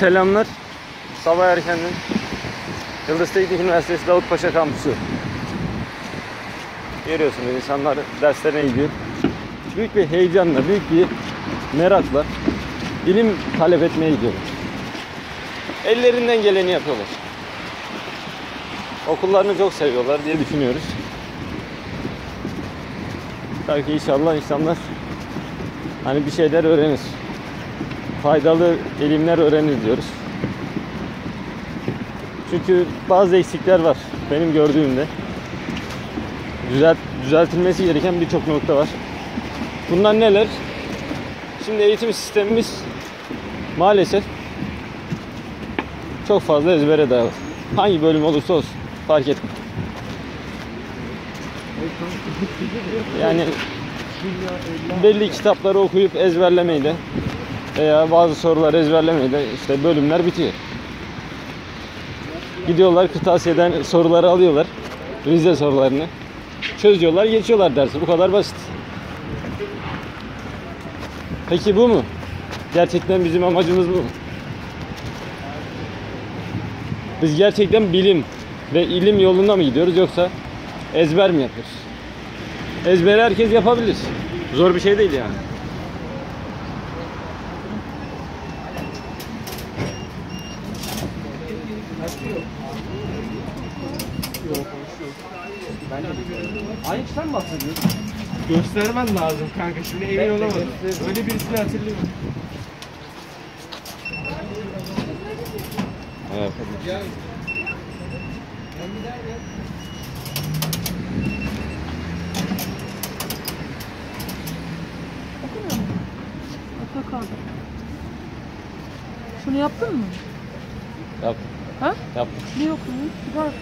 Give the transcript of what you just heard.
Selamlar. Sabah erkenden Yıldız Teknik Üniversitesi Davutpaşa Kampüsü. Görüyorsunuz insanlar derslerine gidiyor. Büyük bir heyecanla, büyük bir merakla ilim talep etmeye gidiyorlar. Ellerinden geleni yapıyorlar. Okullarını çok seviyorlar diye düşünüyoruz. Belki inşallah insanlar hani bir şeyler öğrenir. Faydalı ilimler öğrenir diyoruz. Çünkü bazı eksikler var benim gördüğümde. Düzelt, düzeltilmesi gereken birçok nokta var. Bunlar neler? Şimdi eğitim sistemimiz maalesef çok fazla ezbere dayalı. Hangi bölüm olursa olsun fark etmiyor. Yani belli kitapları okuyup ezberlemeyle veya bazı sorular ezberlemeyle işte bölümler bitiyor. Gidiyorlar kırtasiyeden soruları alıyorlar. Rize sorularını. Çözüyorlar, geçiyorlar dersi. Bu kadar basit. Peki bu mu? Gerçekten bizim amacımız bu mu? Biz gerçekten bilim ve ilim yolunda mı gidiyoruz yoksa ezber mi yapıyoruz? Ezberi herkes yapabilir. Zor bir şey değil yani. Aynı sen mi bahsediyorsun? Göstermen lazım kanka şimdi emin olamadım. Öyle birisini hatırlıyorum. Evet. Atakan. Şunu yaptın mı? Yap. Ha? Yap. Ne yok mu? Yapalım.